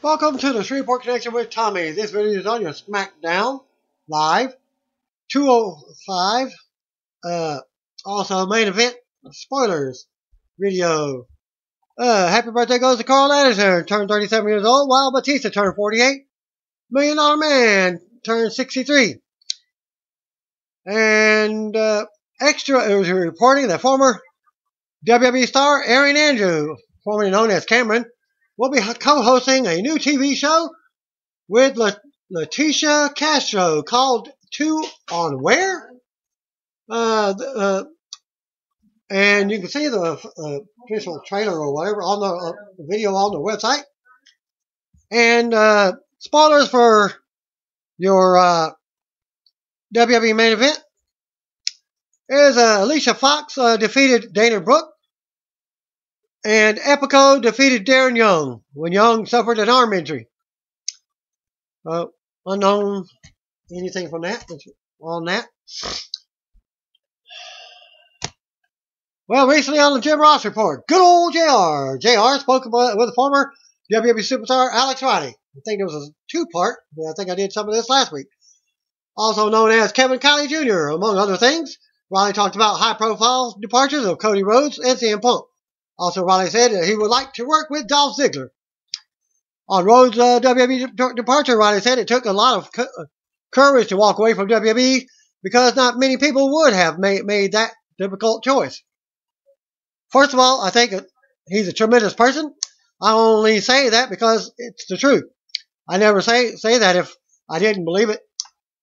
Welcome to the Shreveport Connection with Tommy. This video is on your SmackDown Live 205. Uh, also, main event spoilers video. Uh, happy birthday goes to Karl Anderson, turned 37 years old, while Batista turned 48. Million Dollar Man turned 63. And uh, extra, it was reporting that former WWE star Ariane Andrew, formerly known as Cameron, will be co-hosting a new TV show with La- Leticia Castro called Two on Where? Uh, uh, and you can see the uh, official trailer or whatever on the uh, video on the website. And uh, spoilers for your uh, WWE main event is Alicia Fox defeated Dana Brooke and Epico defeated Darren Young when Young suffered an arm injury. Uh, unknown anything from that on that. Well, recently on the Jim Ross report, good old JR. JR spoke with former WWE superstar Alex Riley. I think it was a two part. I think I did some of this last week. Also known as Kevin Kiley Jr., among other things. Riley talked about high profile departures of Cody Rhodes and CM Punk. Also, Riley said he would like to work with Dolph Ziggler. On Rhodes' uh, WWE departure, Riley said it took a lot of cu- courage to walk away from WWE because not many people would have made, made that difficult choice. First of all, I think he's a tremendous person. I only say that because it's the truth. I never say say that if I didn't believe it.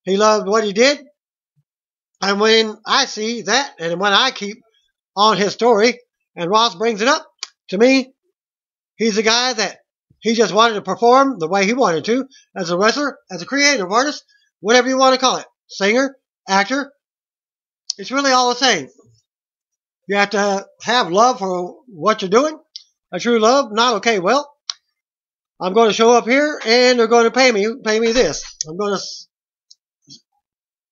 He loved what he did. And when I see that and when I keep on his story and Ross brings it up, to me, he's a guy that he just wanted to perform the way he wanted to as a wrestler, as a creative artist, whatever you want to call it. Singer, actor. It's really all the same. You have to have love for what you're doing. A true love, not okay. Well, I'm going to show up here and they're going to pay me, pay me this. I'm going to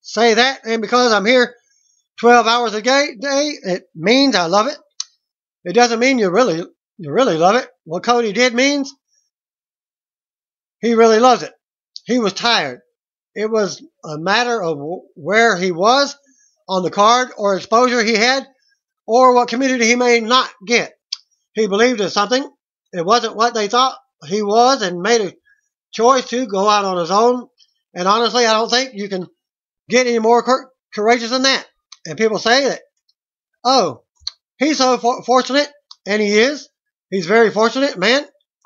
say that, and because I'm here 12 hours a day, it means I love it. It doesn't mean you really, you really love it. What Cody did means he really loves it. He was tired. It was a matter of where he was on the card or exposure he had or what community he may not get. He believed in something. It wasn't what they thought he was and made a choice to go out on his own. And honestly, I don't think you can get any more courageous than that. And people say that, oh, he's so for- fortunate, and he is. He's very fortunate, man,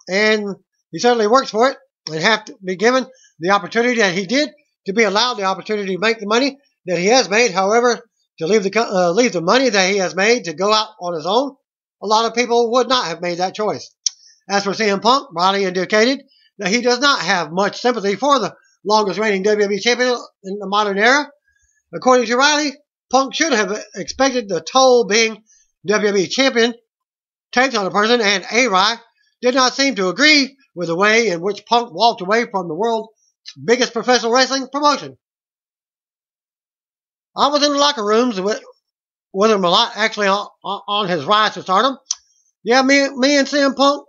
and he certainly works for it and have to be given the opportunity that he did to be allowed the opportunity to make the money that he has made. However, to leave the uh, leave the money that he has made to go out on his own, a lot of people would not have made that choice. As for CM Punk, Riley indicated that he does not have much sympathy for the longest reigning WWE champion in the modern era. According to Riley, Punk should have expected the toll being WWE champion takes on a person, and A-Rod did not seem to agree with the way in which Punk walked away from the world's biggest professional wrestling promotion. I was in the locker rooms with, with him a lot, actually, on, on his rise to stardom. Yeah, me, me and CM Punk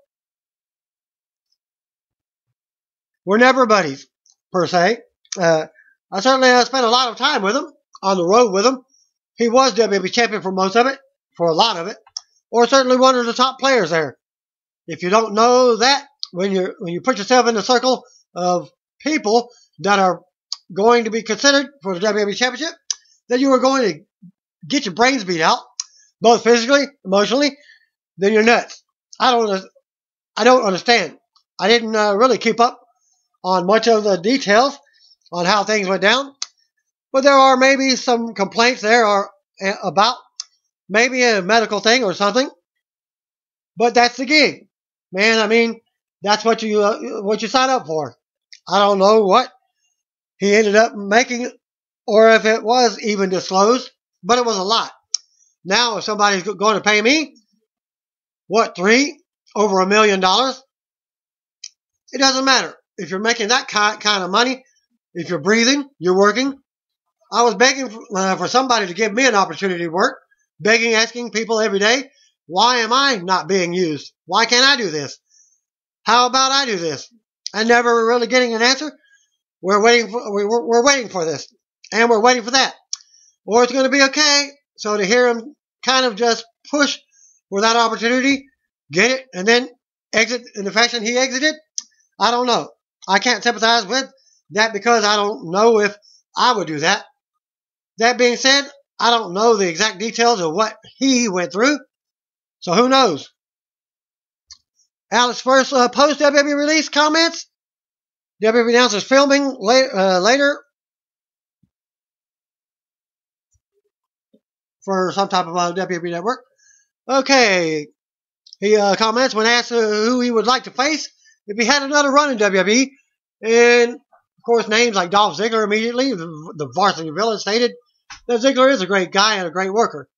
were never buddies, per se. Uh, I certainly uh, spent a lot of time with him, on the road with him. He was WWE champion for most of it, for a lot of it, or certainly one of the top players there. If you don't know that, when you when you put yourself in the circle of people that are going to be considered for the WWE championship, then you are going to get your brains beat out, both physically, emotionally, then you're nuts. I don't, I don't understand. I didn't uh, really keep up on much of the details on how things went down, but there are maybe some complaints there are uh, about maybe a medical thing or something. But that's the gig, man. I mean, that's what you uh, what you sign up for. I don't know what he ended up making or if it was even disclosed, but it was a lot. Now, if somebody's going to pay me, what, three? Over a million dollars? It doesn't matter. If you're making that kind of money, if you're breathing, you're working. I was begging for, uh, for somebody to give me an opportunity to work, begging, asking people every day, why am I not being used? Why can't I do this? How about I do this? and never really getting an answer. We're waiting for we, we're, we're waiting for this, and we're waiting for that, or it's going to be okay. So to hear him kind of just push for that opportunity, get it, and then exit in the fashion he exited, I don't know. I can't sympathize with that because I don't know if I would do that. That being said, I don't know the exact details of what he went through, so who knows? Alex first uh, post WWE release comments. WWE announces filming late, uh, later for some type of uh, WWE network. Okay, he uh, comments when asked uh, who he would like to face if he had another run in WWE, and of course names like Dolph Ziggler immediately. The, the varsity villain stated that Ziggler is a great guy and a great worker.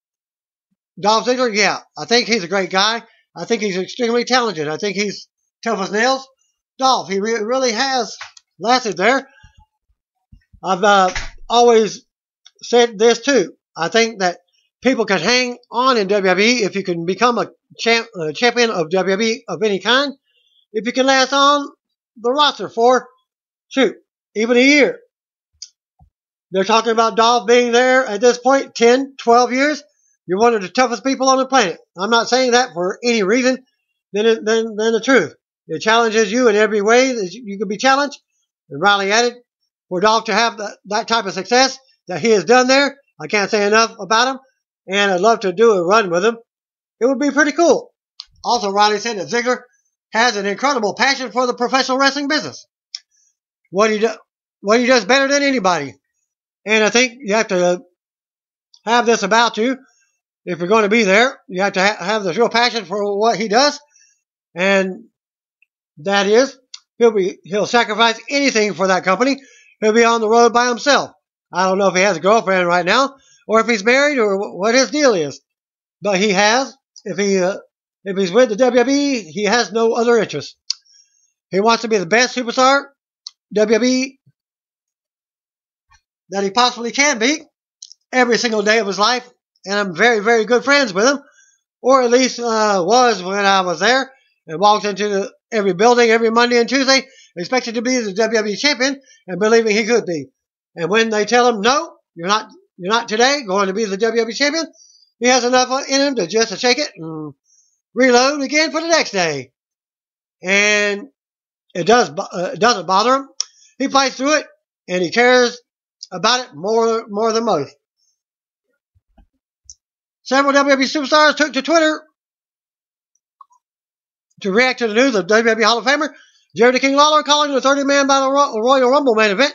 Dolph Ziggler, yeah, I think he's a great guy. I think he's extremely talented. I think he's tough as nails. Dolph, he re- really has lasted there. I've uh, always said this too. I think that people can hang on in WWE if you can become a, champ, a champion of WWE of any kind. If you can last on the roster for, shoot, even a year. They're talking about Dolph being there at this point 10, 12 years. You're one of the toughest people on the planet. I'm not saying that for any reason than, than, than the truth. It challenges you in every way that you can be challenged. And Riley added, for Dolph to have that, that type of success that he has done there, I can't say enough about him. And I'd love to do a run with him. It would be pretty cool. Also, Riley said that Ziggler has an incredible passion for the professional wrestling business. What he, do, what he does better than anybody. And I think you have to have this about you if you're going to be there. You have to ha- have this real passion for what he does, and that is he'll be he'll sacrifice anything for that company. He'll be on the road by himself. I don't know if he has a girlfriend right now, or if he's married, or what his deal is. But he has. If he uh, if he's with the WWE, he has no other interest. He wants to be the best superstar WWE that he possibly can be every single day of his life and I'm very, very good friends with him, or at least uh, was when I was there and walked into the, every building every Monday and Tuesday, expecting to be the WWE champion and believing he could be. And when they tell him, no, you're not, you're not today going to be the WWE champion, he has enough in him to just shake it and reload again for the next day. And it does, uh, it doesn't bother him. He fights through it and he cares about it more, more than most. Several WWE superstars took to Twitter to react to the news of WWE Hall of Famer Jerry King Lawler calling the 30 man Battle Royal Rumble main event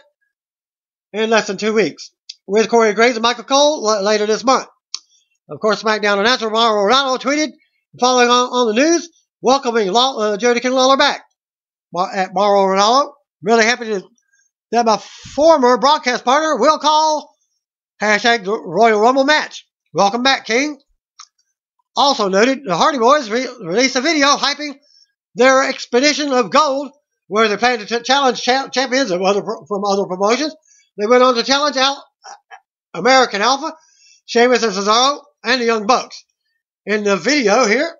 in less than two weeks with Corey Graves and Michael Cole later this month. Of course, SmackDown announcer Mauro Ranallo tweeted following on, on the news, welcoming Law, uh, Jerry King Lawler back. At Mauro Ranallo, really happy to, that my former broadcast partner will call hashtag Royal Rumble match. Welcome back, King. Also noted, the Hardy Boys re- released a video hyping their expedition of gold, where they plan to t- challenge cha- champions other pro- from other promotions. They went on to challenge Al- American Alpha, Sheamus and Cesaro, and the Young Bucks. In the video here,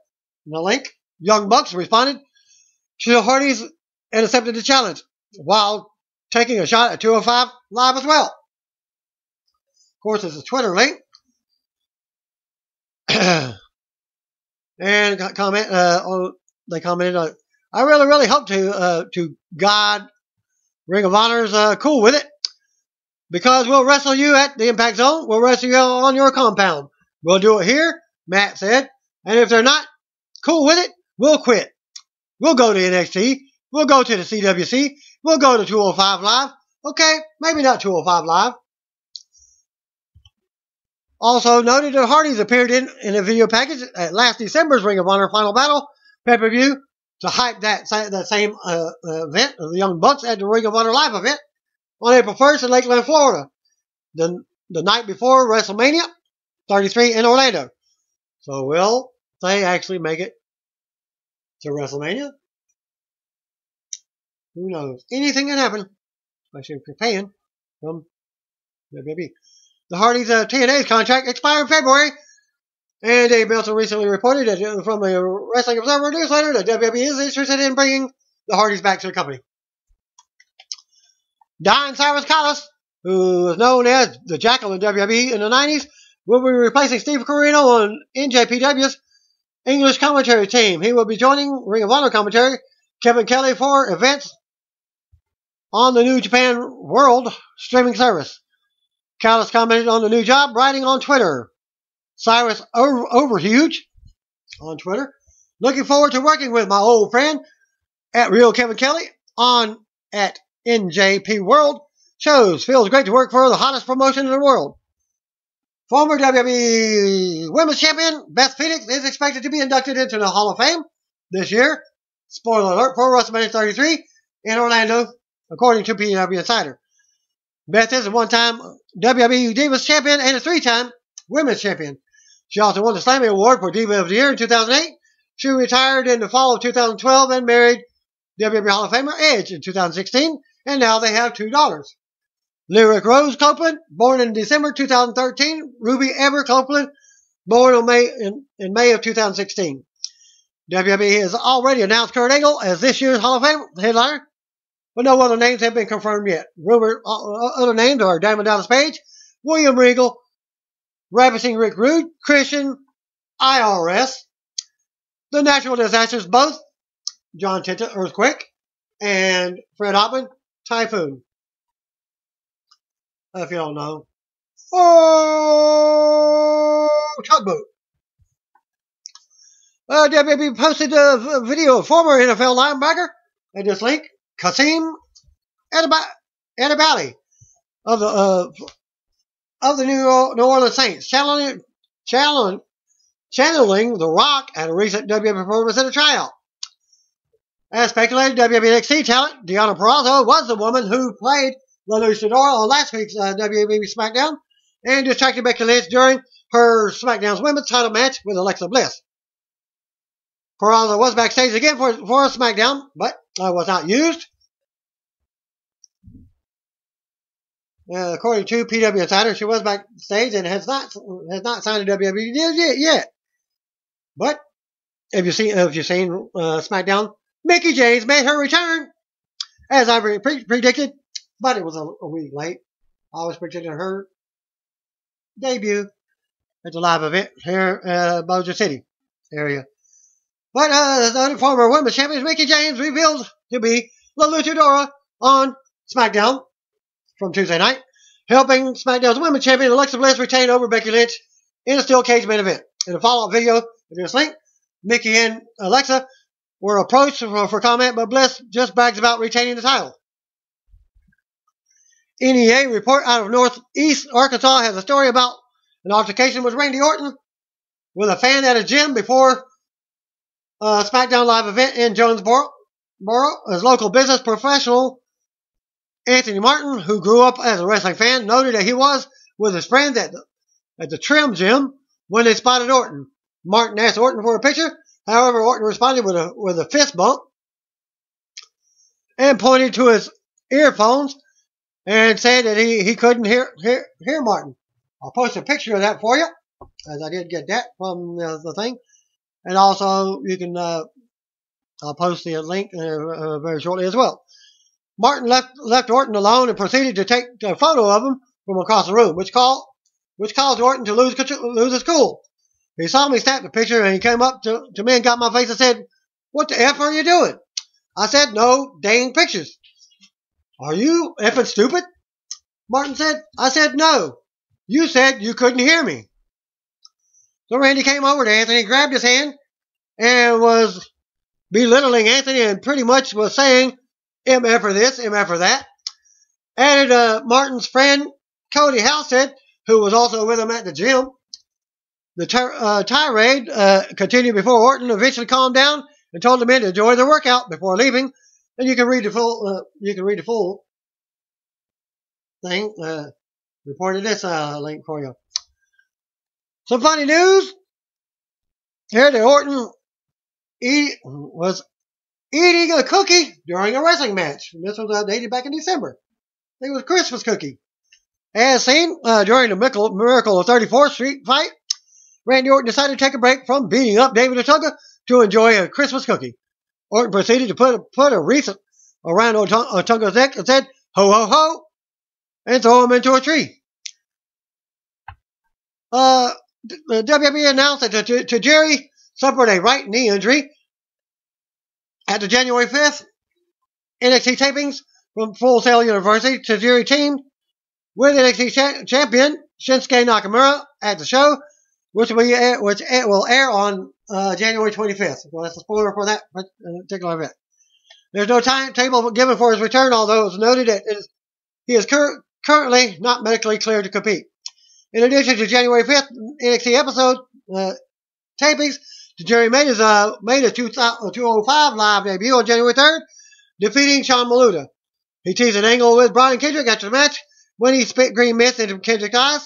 the link, Young Bucks responded to the Hardys and accepted the challenge while taking a shot at 205 Live as well. Of course, there's a Twitter link and comment uh, on, they commented on I really really hope to uh, to God Ring of Honor's uh, cool with it because we'll wrestle you at the Impact Zone. We'll wrestle you on your compound. We'll do it here, Matt said. And if they're not cool with it, we'll quit. We'll go to NXT. We'll go to the CWC. We'll go to 205 Live. Okay, maybe not 205 Live. Also noted that Hardys appeared in, in a video package at last December's Ring of Honor Final Battle pay-per-view to hype that, that same uh, event of the Young Bucks at the Ring of Honor Live event on April 1st in Lakeland, Florida. The, the night before WrestleMania 33 in Orlando. So will they actually make it to WrestleMania? Who knows? Anything can happen, especially if you're paying from WWE. The Hardys uh, TNA's contract expired in February, and Dave Meltzer recently reported that, uh, from the Wrestling Observer newsletter that WWE is interested in bringing the Hardys back to the company. Don Cyrus Callis, who was known as the Jackyl in WWE in the 90s, will be replacing Steve Corino on NJPW's English commentary team. He will be joining Ring of Honor commentary Kevin Kelly for events on the New Japan World streaming service. Callis commented on the new job, writing on Twitter. Cyrus over, Overhuge on Twitter. Looking forward to working with my old friend at Real Kevin Kelly on at NJP World shows. Feels great to work for the hottest promotion in the world. Former WWE Women's Champion Beth Phoenix is expected to be inducted into the Hall of Fame this year. Spoiler alert for WrestleMania 33 in Orlando, according to PW Insider. Beth is a one-time WWE Divas Champion and a three-time Women's Champion. She also won the Slammy Award for Diva of the Year in 2008. She retired in the fall of 2012 and married WWE Hall of Famer Edge in 2016, and now they have two daughters. Lyric Rose Copeland, born in December 2013. Ruby Ever Copeland, born in May, in, in May of 2016. WWE has already announced Kurt Angle as this year's Hall of Fame headliner, but no other names have been confirmed yet. Rumored uh, other names are Diamond Dallas Page, William Regal, Ravishing Rick Rude, Christian, IRS, The Natural Disasters, both John Tenta, Earthquake, and Fred Ottman, Typhoon if you don't know. Oh, tugboat. Uh, WWE posted a video of former NFL linebacker at this link, Kasim Edebali of the uh, of the New, Orleans Saints, channeling, channeling, channeling The Rock at a recent WWE performance at a tryout. As speculated, WWE NXT talent Deonna Purrazzo was the woman who played La Luchadora on last week's uh, WWE SmackDown and distracted Becky Lynch during her SmackDown's women's title match with Alexa Bliss. Purrazzo was backstage again for, for SmackDown, but uh, was not used. Uh, according to PW Insider, she was backstage and has not has not signed a WWE deal yet. But if you seen if you've seen uh, SmackDown, Mickie James made her return, as I pre- predicted but it was a, a week late. I was predicting her debut at the live event here in uh, Bossier City area. But uh, the former women's champion Mickie James revealed to be La Luchadora on SmackDown from Tuesday night, helping SmackDown's women's champion Alexa Bliss retain over Becky Lynch in a steel cage main event. In a follow-up video with this link, Mickie and Alexa were approached for, for comment, but Bliss just brags about retaining the title. NEA report out of Northeast Arkansas has a story about an altercation with Randy Orton with a fan at a gym before a SmackDown Live event in Jonesboro. as local business professional Anthony Martin, who grew up as a wrestling fan, noted that he was with his friends at the, at the Trim Gym when they spotted Orton. Martin asked Orton for a picture. However, Orton responded with a with a fist bump and pointed to his earphones and said that he, he couldn't hear, hear, hear Martin. I'll post a picture of that for you, as I did get that from the, the thing. And also, you can, uh, I'll post the link uh, uh, very shortly as well. Martin left, left Orton alone and proceeded to take a photo of him from across the room, which called, which caused Orton to lose, lose his cool. He saw me snap the picture and he came up to, to me and got my face and said, what the F are you doing? I said, no dang pictures. Are you effing stupid? Martin said. I said no. You said you couldn't hear me. So Randy came over to Anthony, grabbed his hand, and was belittling Anthony and pretty much was saying, MF for this, MF for that. Added uh, Martin's friend, Cody Halstead, who was also with him at the gym. The uh, tirade uh, continued before Orton eventually calmed down and told the men to enjoy their workout before leaving and you can read the full. Uh, you can read the full thing. Uh, reported this uh, link for you. Some funny news. Here, the Orton eat, was eating a cookie during a wrestling match. This was uh, dated back in December. I think it was a Christmas cookie. As seen uh, during the Miracle of 34th Street fight, Randy Orton decided to take a break from beating up David Otunga to enjoy a Christmas cookie. Orton proceeded to put, put a wreath around Otunga's neck and said, ho ho ho, and throw him into a tree. Uh, the WWE announced that Tajiri suffered a right knee injury at the January 5th NXT tapings from Full Sail University. Tajiri teamed with NXT cha- champion Shinsuke Nakamura at the show, which will, air, which will air on uh, January 25th. Well, that's a spoiler for that particular event. There's no timetable given for his return, although it's noted that it is, he is cur- currently not medically cleared to compete. In addition to January 5th NXT episode uh, tapings, Jerry made his uh, made a 205 live debut on January 3rd, defeating Sean Maluta. He teased an angle with Brian Kendrick after the match when he spit green mist into Kendrick's eyes.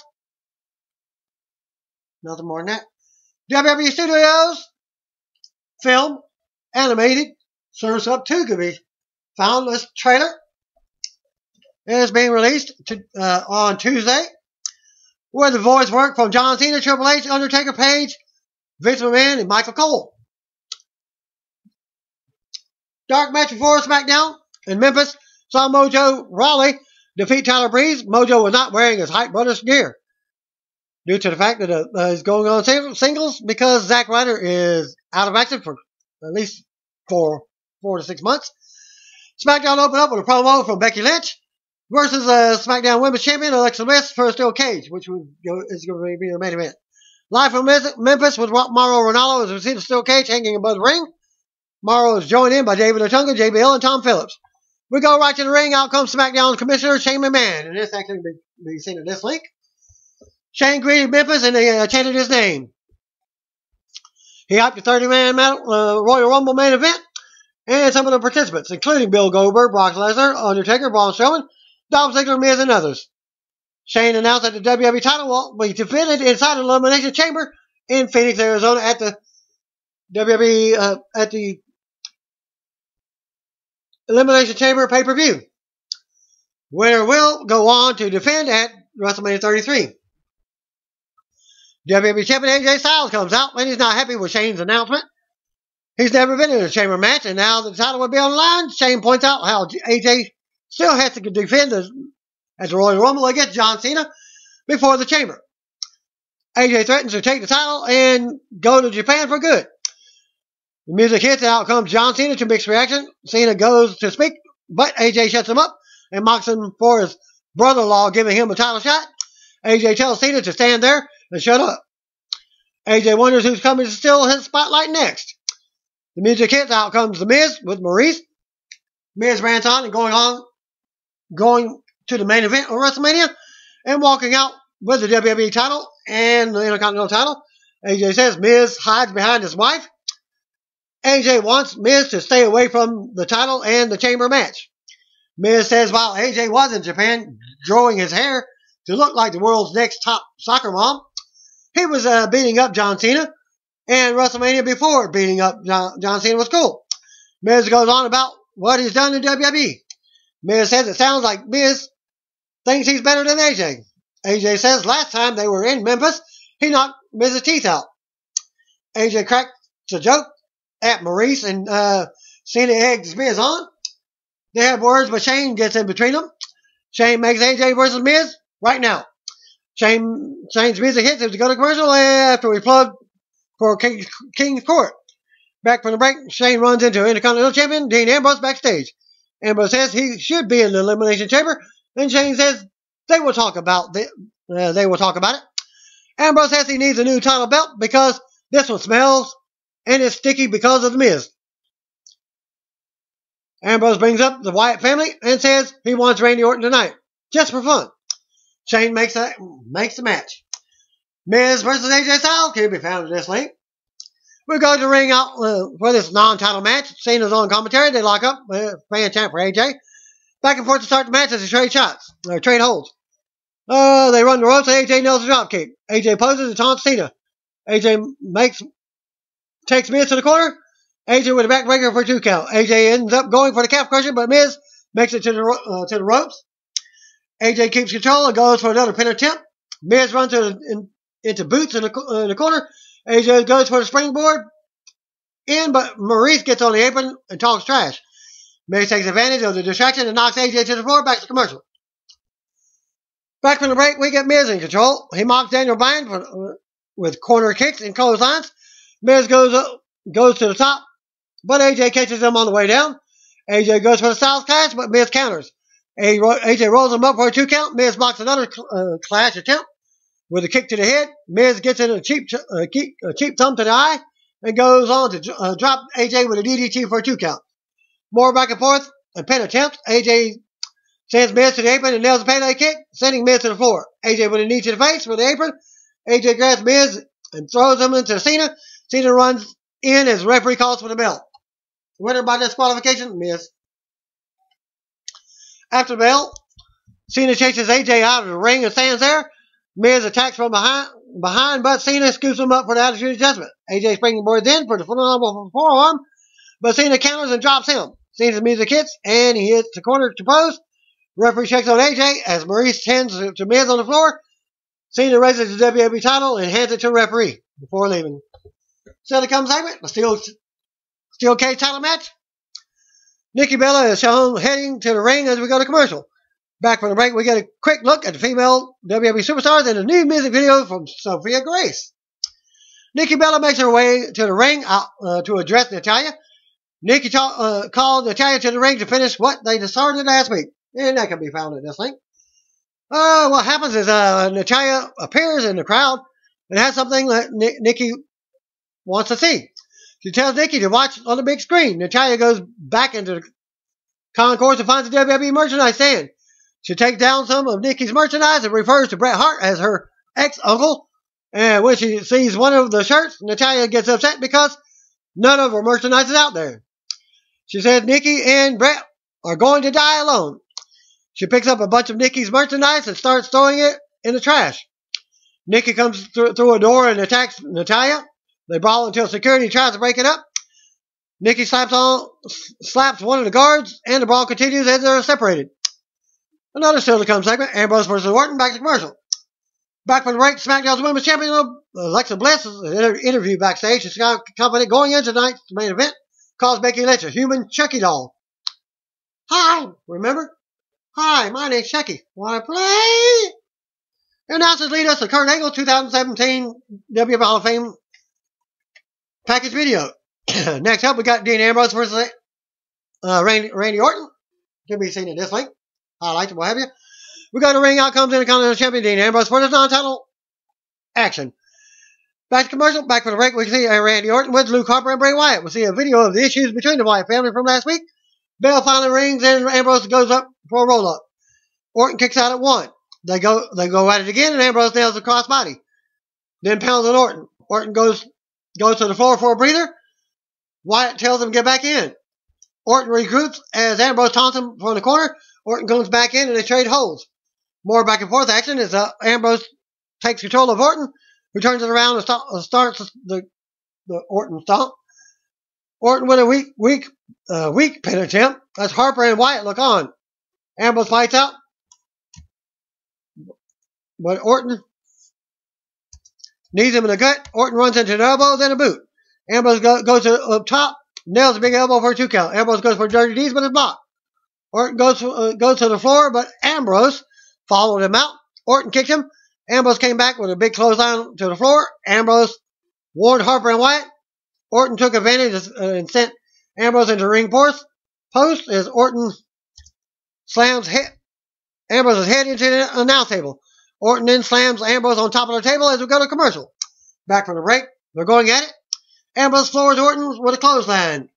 Nothing more than that. WWE Studios film animated Surf's Up 2 could be found this trailer. It is being released to, uh, on Tuesday, where the voice work from John Cena, Triple H, Undertaker, Paige, Vince McMahon, and Michael Cole. Dark match before SmackDown in Memphis saw Mojo Rawley defeat Tyler Breeze. Mojo was not wearing his Hype Brothers gear due to the fact that uh, uh he's going on singles because Zack Ryder is out of action for at least for four to six months. SmackDown opened up with a promo from Becky Lynch versus uh, SmackDown Women's Champion Alexa Bliss for a steel cage, which is going to be the main event. Live from Memphis with Mauro Ranallo as we see the steel cage hanging above the ring. Mauro is joined in by David Otunga, JBL, and Tom Phillips. We go right to the ring. Out comes SmackDown Commissioner Shane McMahon, and this actually be, be seen in this link. Shane greeted Memphis and they uh, chanted his name. He hyped the 30-man uh, Royal Rumble main event and some of the participants, including Bill Goldberg, Brock Lesnar, Undertaker, Braun Strowman, Dolph Ziggler, Miz, and others. Shane announced that the WWE title will be defended inside an elimination chamber in Phoenix, Arizona, at the WWE uh, at the Elimination Chamber pay per view. Winner will go on to defend at WrestleMania 33. WWE Champion AJ Styles comes out and he's not happy with Shane's announcement. He's never been in a chamber match, and now the title will be on the line. Shane points out how AJ still has to defend as, as Royal Rumble against John Cena before the chamber. AJ threatens to take the title and go to Japan for good. The music hits, out comes John Cena to mixed reaction. Cena goes to speak, but AJ shuts him up and mocks him for his brother-in-law giving him a title shot. AJ tells Cena to stand there and shut up. AJ wonders who's coming to steal his spotlight next. The music hits, out comes The Miz with Maryse. Miz rants on and going on, going to the main event on WrestleMania and walking out with the WWE title and the Intercontinental title. AJ says Miz hides behind his wife. AJ wants Miz to stay away from the title and the chamber match. Miz says while AJ was in Japan growing his hair to look like the world's next top soccer mom, he was uh, beating up John Cena, and WrestleMania before beating up John, John Cena was cool. Miz goes on about what he's done in WWE. Miz says it sounds like Miz thinks he's better than AJ. AJ says last time they were in Memphis, he knocked Miz's teeth out. AJ cracks a joke at Maryse and uh, Cena eggs Miz on. They have words, but Shane gets in between them. Shane makes AJ versus Miz right now. Shane, Shane's music hits. It was go to commercial after we plug for King, King's Court. Back from the break, Shane runs into Intercontinental Champion Dean Ambrose backstage. Ambrose says he should be in the Elimination Chamber, and Shane says they will talk about the, uh, they will talk about it. Ambrose says he needs a new title belt because this one smells and is sticky because of the Miz. Ambrose brings up the Wyatt family and says he wants Randy Orton tonight, just for fun. Shane makes a, makes the match. Miz versus AJ Styles can be found in this link. We go to ring out uh, for this non-title match. Cena's on commentary. They lock up. Uh, fan chant for AJ. Back and forth to start the match as they trade shots or trade holds. Uh, they run the ropes. AJ nails the dropkick. AJ poses and taunts Cena. AJ makes takes Miz to the corner. AJ with a backbreaker for two count. AJ ends up going for the calf crusher, but Miz makes it to the uh, to the ropes. AJ keeps control and goes for another pin attempt. Miz runs into, in, into boots in the, uh, in the corner. AJ goes for the springboard in, but Maryse gets on the apron and talks trash. Miz takes advantage of the distraction and knocks AJ to the floor. Back to commercial. Back from the break, we get Miz in control. He mocks Daniel Bryan for, with corner kicks and clotheslines. Miz goes up, goes to the top, but AJ catches him on the way down. AJ goes for the Styles Clash, but Miz counters. AJ rolls him up for a two count. Miz blocks another uh, clash attempt with a kick to the head. Miz gets in a cheap, uh, a cheap thumb to the eye and goes on to uh, drop AJ with a DDT for a two count. More back and forth. A pin attempt. AJ sends Miz to the apron and nails a Pelé kick, sending Miz to the floor. AJ with a knee to the face for the apron. AJ grabs Miz and throws him into Cena. Cena runs in as referee calls for the bell. Winner by disqualification, Miz. After the bell, Cena chases AJ out of the ring and stands there. Miz attacks from behind, behind, but Cena scoops him up for the attitude adjustment. AJ springboards in for the phenomenal forearm, but Cena counters and drops him. Cena's music hits, and he hits the corner to post. Referee checks on AJ as Maryse tends to Miz on the floor. Cena raises the WWE title and hands it to the referee before leaving. So the comes segment, the steel, steel cage title match. Nikki Bella is shown heading to the ring as we go to commercial. Back from the break, we get a quick look at the female WWE superstars and a new music video from Sophia Grace. Nikki Bella makes her way to the ring uh, to address Natalya. Nikki ta- uh, called Natalya to the ring to finish what they started last week. And that can be found in this link. Uh, what happens is uh, Natalya appears in the crowd and has something that N- Nikki wants to see. She tells Nikki to watch on the big screen. Natalya goes back into the concourse and finds the WWE merchandise stand. She takes down some of Nikki's merchandise and refers to Bret Hart as her ex-uncle. And when she sees one of the shirts, Natalya gets upset because none of her merchandise is out there. She says Nikki and Bret are going to die alone. She picks up a bunch of Nikki's merchandise and starts throwing it in the trash. Nikki comes through, through a door and attacks Natalya. They brawl until security tries to break it up. Nikki slaps on slaps one of the guards, and the brawl continues as they're separated. Another still to come segment: Ambrose versus Orton. Back to commercial. Back from the break, SmackDown's Women's Champion Alexa Bliss is an interview backstage. She's got company going into tonight's main event calls Becky Lynch a human Chucky doll. Hi, remember? Hi, my name's Chucky. Wanna play? Announcers lead us to Kurt Angle 2017 WWE Hall of Fame package video. Next up, we got Dean Ambrose versus uh, Randy, Randy Orton. Can be seen in this link. Highlights, what have you. We got a ring outcomes in the Continental Champion Dean Ambrose for this non-title action. Back to commercial, back for the break, we see Randy Orton with Luke Harper and Bray Wyatt. We see a video of the issues between the Wyatt family from last week. Bell finally rings and Ambrose goes up for a roll up. Orton kicks out at one. They go they go at it again and Ambrose nails the crossbody. Then pounds on Orton. Orton goes goes to the floor for a breather. Wyatt tells him to get back in. Orton regroups as Ambrose taunts him from the corner. Orton comes back in and they trade holds. More back and forth action as uh, Ambrose takes control of Orton, who turns it around and uh, starts the, the Orton stomp. Orton with a weak, weak, uh, weak pin attempt. As Harper and Wyatt look on. Ambrose fights out. But Orton knees him in the gut. Orton runs into an elbow, then a boot. Ambrose go, goes to, up top, nails a big elbow for a two count. Ambrose goes for Dirty Deeds, but it's blocked. Orton goes, uh, goes to the floor, but Ambrose followed him out. Orton kicked him. Ambrose came back with a big clothesline to the floor. Ambrose warned Harper and Wyatt. Orton took advantage uh, and sent Ambrose into ring post. Post as Orton slams Ambrose's head into the announce table. Orton then slams Ambrose on top of the table as we go to commercial. Back from the break, they're going at it. Ambrose floors Orton with a clothesline.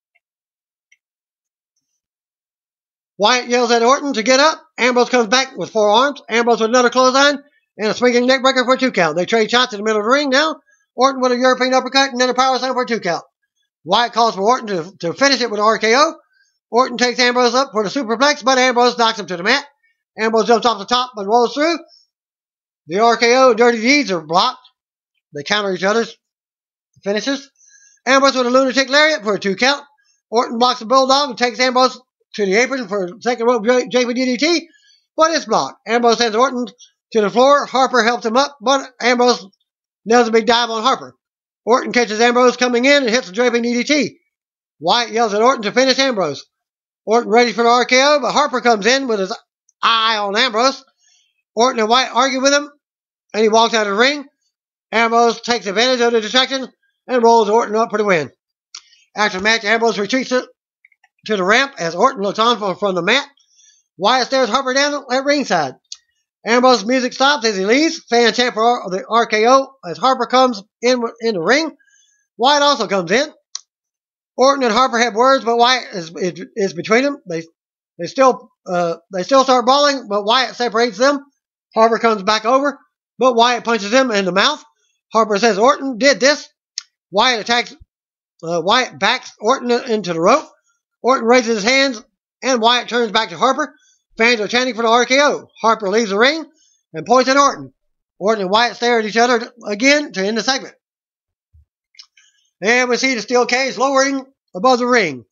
Wyatt yells at Orton to get up. Ambrose comes back with forearms. Ambrose with another clothesline and a swinging neckbreaker for a two count. They trade shots in the middle of the ring now. Orton with a European uppercut and then a power slam for a two count. Wyatt calls for Orton to, to finish it with an RKO. Orton takes Ambrose up for the superplex, but Ambrose knocks him to the mat. Ambrose jumps off the top but rolls through. The RKO and Dirty Deeds are blocked. They counter each other's finishes. Ambrose with a lunatic lariat for a two count. Orton blocks the bulldog and takes Ambrose to the apron for second rope JPDDT, but it's blocked. Ambrose sends Orton to the floor. Harper helps him up, but Ambrose nails a big dive on Harper. Orton catches Ambrose coming in and hits the draping DDT. Wyatt yells at Orton to finish Ambrose. Orton ready for the RKO, but Harper comes in with his eye on Ambrose. Orton and Wyatt argue with him, and he walks out of the ring. Ambrose takes advantage of the distraction and rolls Orton up for the win. After the match, Ambrose retreats to the ramp as Orton looks on from, from the mat. Wyatt stares Harper down at ringside. Ambrose's music stops as he leaves. Fan chant for the RKO as Harper comes in in the ring. Wyatt also comes in. Orton and Harper have words, but Wyatt is, is, is between them. They they still uh, they still start brawling, but Wyatt separates them. Harper comes back over, but Wyatt punches him in the mouth. Harper says Orton did this. Wyatt attacks. Uh, Wyatt backs Orton into the rope. Orton raises his hands, and Wyatt turns back to Harper. Fans are chanting for the RKO. Harper leaves the ring and points at Orton. Orton and Wyatt stare at each other again to end the segment. And we see the steel cage lowering above the ring.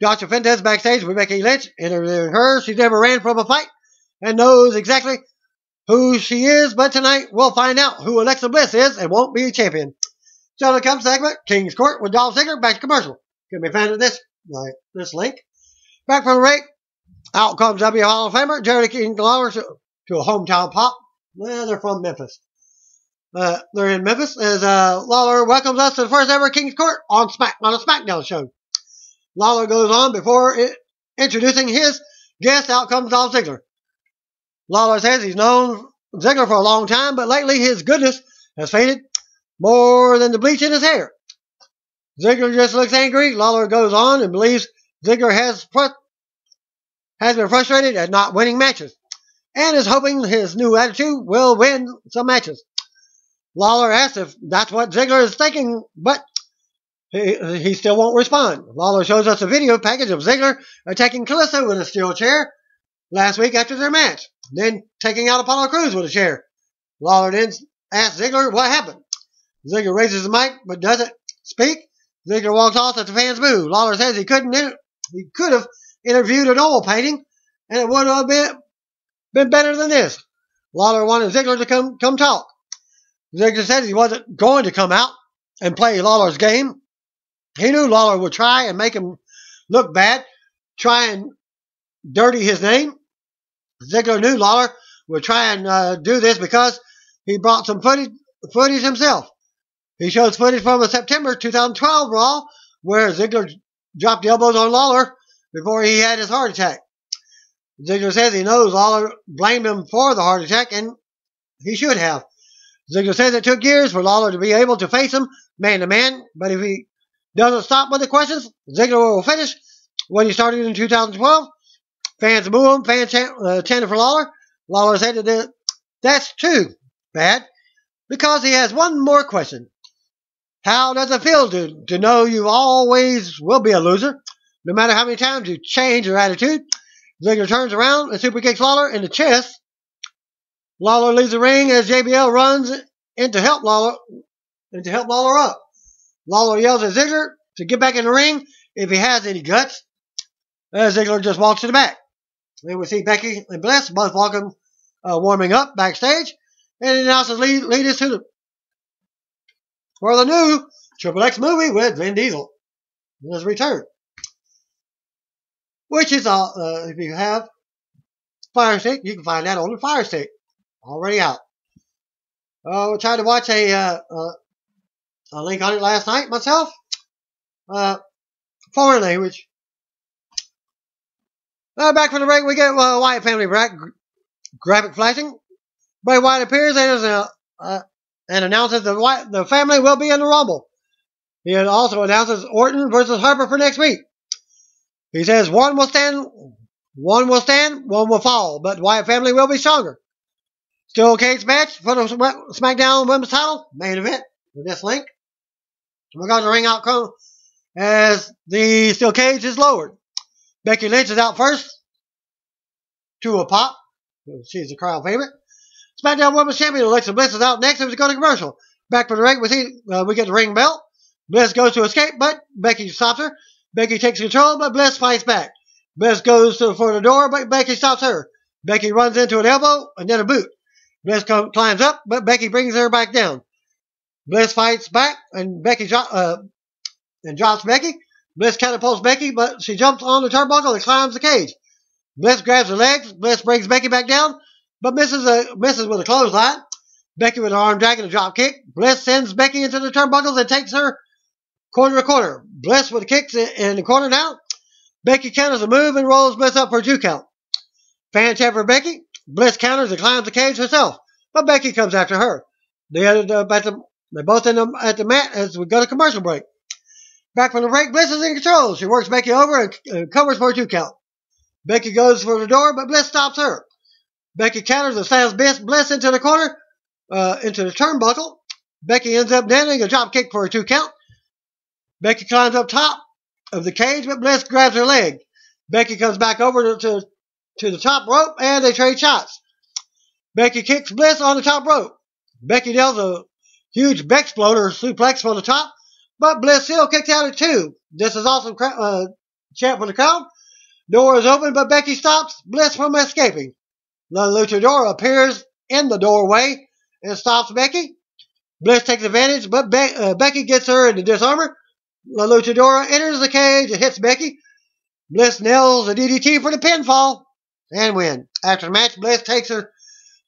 Dasha Fuentes backstage with Becky Lynch. Interviewing her, she never ran from a fight and knows exactly who she is. But tonight we'll find out who Alexa Bliss is and won't be a champion. So the come segment, King's Court with Dolph Ziggler. Back to commercial. Can be found at this like this link. Back from the break. Out comes W Hall of Famer Jerry King Lawler to, to a hometown pop. Well, they're from Memphis. Uh, they're in Memphis as uh, Lawler welcomes us to the first ever King's Court on Smack on a SmackDown show. Lawler goes on before it, introducing his guest. Out comes Dolph Ziggler. Lawler says he's known Ziggler for a long time, but lately his goodness has faded more than the bleach in his hair. Ziggler just looks angry. Lawler goes on and believes Ziggler has has been frustrated at not winning matches and is hoping his new attitude will win some matches. Lawler asks if that's what Ziggler is thinking, but he, he still won't respond. Lawler shows us a video package of Ziggler attacking Kalisto with a steel chair last week after their match, then taking out Apollo Crews with a chair. Lawler then asks Ziggler what happened. Ziggler raises the mic but doesn't speak. Ziggler walks off as the fans move. Lawler says he couldn't he could have interviewed an oil painting and it would have been, been better than this. Lawler wanted Ziggler to come come talk. Ziggler said he wasn't going to come out and play Lawler's game. He knew Lawler would try and make him look bad, try and dirty his name. Ziggler knew Lawler would try and uh, do this because he brought some footage, footage himself. He shows footage from a September 2012 Raw where Ziggler dropped the elbows on Lawler before he had his heart attack. Ziggler says he knows Lawler blamed him for the heart attack, and he should have. Ziggler says it took years for Lawler to be able to face him man to man, but if he doesn't stop with the questions, Ziggler will finish what he started in 2012. Fans boo him, fans chant, uh, chanted for Lawler. Lawler said that that's too bad because he has one more question. How does it feel to, to know you always will be a loser, no matter how many times you change your attitude? Ziggler turns around and super kicks Lawler in the chest. Lawler leaves the ring as JBL runs in to help Lawler and to help Lawler up. Lawler yells at Ziggler to get back in the ring if he has any guts. As Ziggler just walks to the back. Then we see Becky and Bliss both walking, uh, warming up backstage, and announces lead, lead us to the for the new Triple X movie with Vin Diesel. His return. Which is, uh, uh, if you have Fire Stick, you can find that on the Fire Stick. Already out. Uh, I tried to watch a, uh, uh, a link on it last night myself. Uh, foreign language. Uh, back from the break, we get uh, Wyatt family back. Graphic flashing. Bray Wyatt appears and, uh, uh, and announces the, the family will be in the Rumble. He also announces Orton versus Harper for next week. He says one will stand, one will stand, one will fall, but the Wyatt family will be stronger. Still cage match for the SmackDown Women's Title main event with this link. We're going to ring outcome as the steel cage is lowered. Becky Lynch is out first to a pop. She's the crowd favorite. SmackDown Women's Champion Alexa Bliss is out next and we go to commercial. Back for the ring, we see uh, we get the ring belt. Bliss goes to escape, but Becky stops her. Becky takes control, but Bliss fights back. Bliss goes to, for the door, but Becky stops her. Becky runs into an elbow and then a boot. Bliss climbs up, but Becky brings her back down. Bliss fights back, and Becky uh, and drops Becky. Bliss catapults Becky, but she jumps on the turnbuckle and climbs the cage. Bliss grabs her legs. Bliss brings Becky back down, but misses a misses with a clothesline. Becky with an arm drag and a drop kick. Bliss sends Becky into the turnbuckles and takes her corner to corner. Bliss with kicks in the corner now. Becky counters a move and rolls Bliss up for a two count. Fan tap for Becky. Bliss counters and climbs the cage herself, but Becky comes after her. They up at the, they're both in the, at the mat as we go to commercial break. Back from the break, Bliss is in control. She works Becky over and uh, covers for a two count. Becky goes for the door, but Bliss stops her. Becky counters and slams Bliss into the corner, uh, into the turnbuckle. Becky ends up landing a drop kick for a two count. Becky climbs up top of the cage, but Bliss grabs her leg. Becky comes back over to, to, to the top rope, and they trade shots. Becky kicks Bliss on the top rope. Becky nails a huge Bexploder suplex from the top, but Bliss still kicks out at two. This is awesome uh, chant for the crowd. Door is open, but Becky stops Bliss from escaping. The luchador appears in the doorway and stops Becky. Bliss takes advantage, but Be- uh, Becky gets her into Dis-arm-her. La Luchadora enters the cage and hits Becky. Bliss nails a DDT for the pinfall and win. After the match, Bliss takes her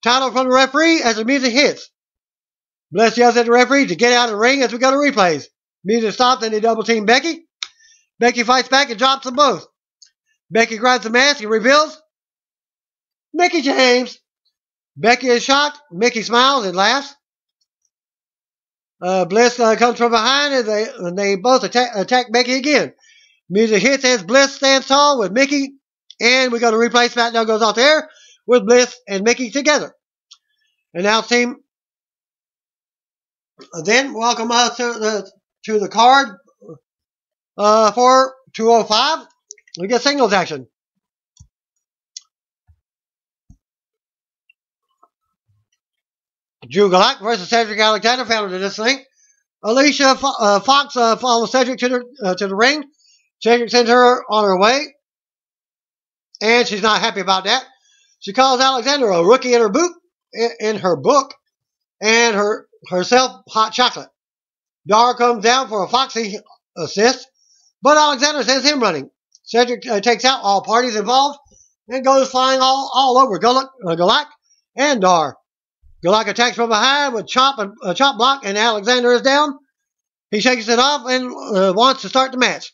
title from the referee as the music hits. Bliss yells at the referee to get out of the ring as we go to replays. Music stops and they double team Becky. Becky fights back and drops them both. Becky grabs the mask and reveals Mickie James. Becky is shocked. Mickie smiles and laughs. Uh, Bliss uh, comes from behind and they, and they both attack, attack Becky again. Music hits as Bliss stands tall with Mickie. and we go to replay. SmackDown goes off the air with Bliss and Mickie together. And now, team. Then welcome us to the to the card uh, for 205. We get singles action. Drew Gulak versus Cedric Alexander found in this thing. Alicia uh, Fox uh, follows Cedric to the, uh, to the ring. Cedric sends her on her way. And she's not happy about that. She calls Alexander a rookie in her book, in her book, and her herself hot chocolate. Dar comes down for a Foxy assist, but Alexander sends him running. Cedric uh, takes out all parties involved and goes flying all, all over Gulak, uh, and Dar. Gulak attacks from behind with chop and uh, chop block, and Alexander is down. He shakes it off and uh, wants to start the match.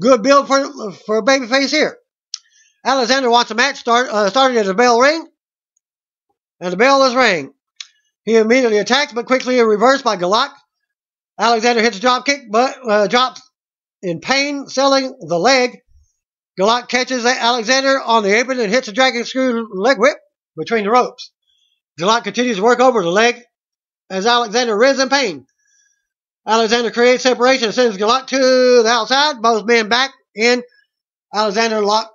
Good build for for a babyface here. Alexander wants the match start uh, started as a bell ring, and the bell is rang. He immediately attacks, but quickly reversed by Gulak. Alexander hits a drop kick, but uh, drops in pain, selling the leg. Gulak catches Alexander on the apron and hits a dragon screw leg whip between the ropes. Gulak continues to work over the leg as Alexander wriths in pain. Alexander creates separation and sends Gulak to the outside. Both men back in. Alexander lock,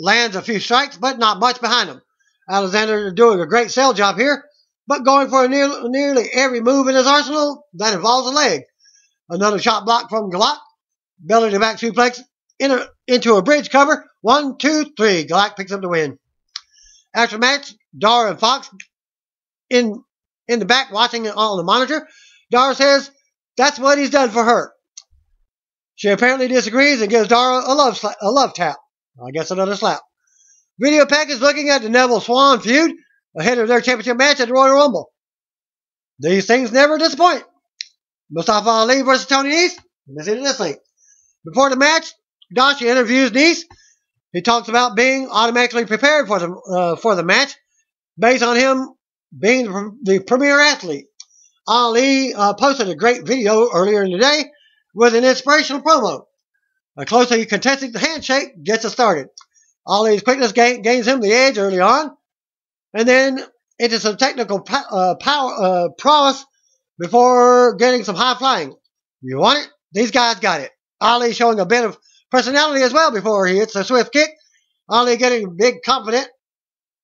lands a few strikes, but not much behind him. Alexander is doing a great sell job here, but going for near, nearly every move in his arsenal that involves a leg. Another shot block from Gulak. Belly to back suplex in a, into a bridge cover. One, two, three. Gulak picks up the win. After match, Dar and Fox in in the back watching it on the monitor. Dar says that's what he's done for her. She apparently disagrees and gives Dar a love sla- a love tap. I guess another slap. Video Pack is looking at the Neville Swann feud ahead of their championship match at the Royal Rumble. These things never disappoint. Mustafa Ali versus Tony Nese. Let's into this link. Before the match, Dasha interviews Nese. He talks about being automatically prepared for the uh, for the match based on him being the premier athlete. Ali uh, posted a great video earlier in the day with an inspirational promo. A closely contested handshake gets us started. Ali's quickness gain, gains him the edge early on, and then into some technical uh, power uh, prowess before getting some high flying. You want it? These guys got it. Ali showing a bit of personality as well before he hits a swift kick. Ali getting big confident,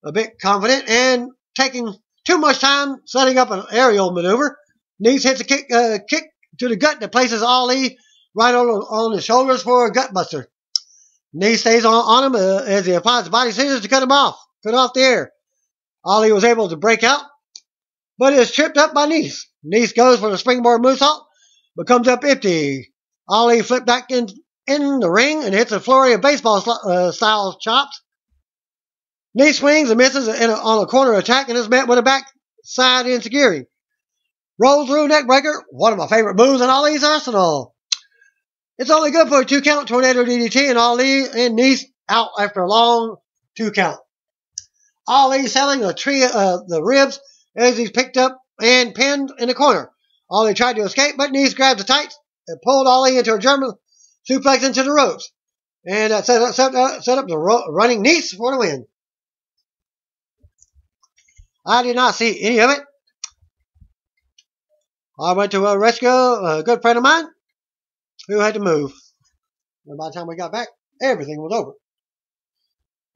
a bit confident, and taking too much time setting up an aerial maneuver. Nese hits a kick, uh, kick to the gut that places Ali right on, on his shoulders for a gutbuster. Nese stays on, on him uh, as he applies body scissors to cut him off, cut off the air. Ali was able to break out, but is tripped up by Nese. Nese goes for the springboard moonsault, but comes up empty. Ali flipped back in, in the ring and hits a flurry of baseball uh, style chops. Knee swings and misses on a corner attack and is met with a backside enzuigiri. Rolls through neckbreaker, one of my favorite moves in Ali's arsenal. It's only good for a two count tornado DDT and Ali and Nese out after a long two count. Ali selling tree, uh, the ribs as he's picked up and pinned in the corner. Ali tried to escape, but Nese grabbed the tights and pulled Ali into a German suplex into the ropes. And set, up, set, uh, set up the running Nese for the win. I did not see any of it. I went to a rescue a good friend of mine who had to move. And by the time we got back, everything was over.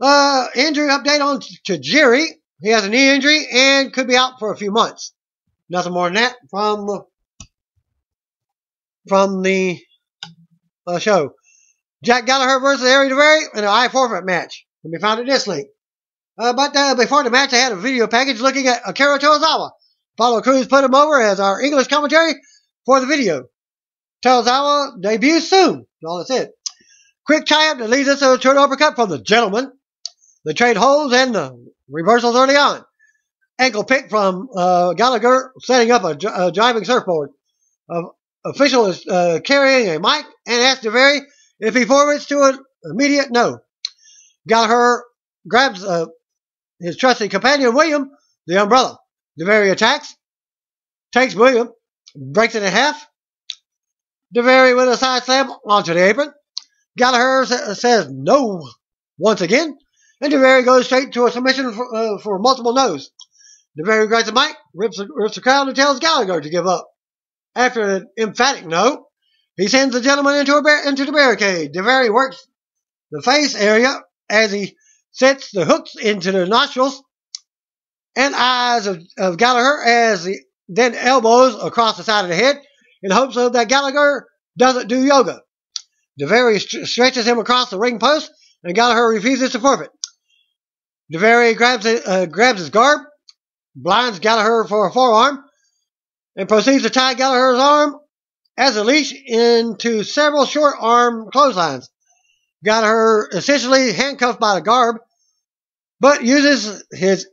Uh, injury update on Tajiri. He has a knee injury and could be out for a few months. Nothing more than that from the, from the uh, show. Jack Gallagher versus Ariya Daivari in an I forfeit match. Can be found at this link. Uh, but uh, before the match, I had a video package looking at Akira Tozawa. Apollo Crews put him over as our English commentary for the video. Tozawa debuts soon. All that's it. Quick tie-up that leads us to a turn uppercut from the gentleman. The trade holds and the reversals early on. Ankle pick from uh, Gallagher setting up a, a driving surfboard. Official is uh, carrying a mic and asks Daivari if he forwards to an immediate no. Gallagher grabs uh, his trusted companion William, the umbrella. Daivari attacks, takes William, breaks it in half. Daivari with a side slam onto the apron. Gallagher says no once again, and Daivari goes straight to a submission for, uh, for multiple no's. Daivari grabs the mic, rips, rips the crowd, and tells Gallagher to give up. After an emphatic no, he sends the gentleman into, a bar- into the barricade. Daivari works the face area as he sets the hooks into the nostrils and eyes of, of Gallagher as he then elbows across the side of the head in hopes of that Gallagher doesn't do yoga. Daivari st- stretches him across the ring post and Gallagher refuses to forfeit. Daivari grabs, uh, grabs his garb, blinds Gallagher for a forearm, and proceeds to tie Gallagher's arm as a leash into several short arm clotheslines. Gallagher essentially handcuffed by the garb, but uses his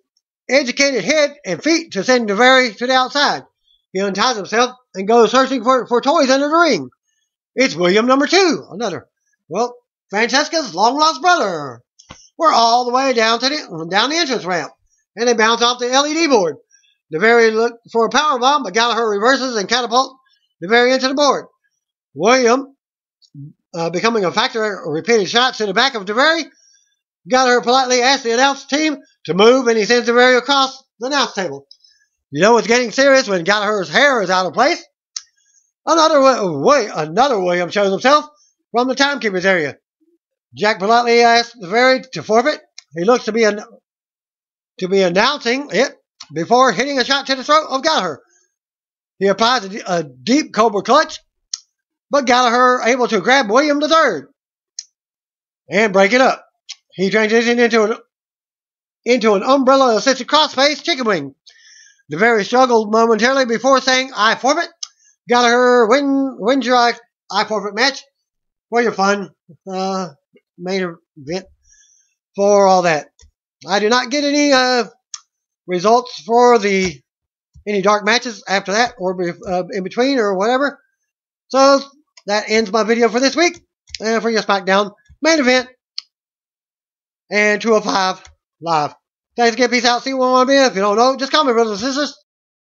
educated head and feet to send Daivari to the outside. He unties himself and goes searching for, for toys under the ring. It's William number two, another. Well, Francesca's long lost brother. We're all the way down to the down the entrance ramp, and they bounce off the LED board. Daivari look for a power bomb, but Gallagher reverses and catapults Daivari into the board. William, uh, becoming a factor of repeated shots to the back of Daivari, Gallagher politely asks the announce team to move, and he sends the Daivari across the announce table. You know it's getting serious when Gallagher's hair is out of place. Another way, another William shows himself from the timekeeper's area. Jack politely asks the Daivari to forfeit. He looks to be an, to be announcing it before hitting a shot to the throat of Gallagher. He applies a, a deep cobra clutch, but Gallagher able to grab William the third and break it up. He transitioned into an into an umbrella assisted crossface chicken wing. Daivari struggled momentarily before saying, I forfeit. Gallagher win wins your I, I forfeit match for your fun uh, main event for all that. I do not get any uh, results for the any dark matches after that or uh, in between or whatever. So that ends my video for this week. And for your SmackDown main event, and 205 live. Thanks again. Peace out. See you to be. If you don't know, just call me, brothers and sisters.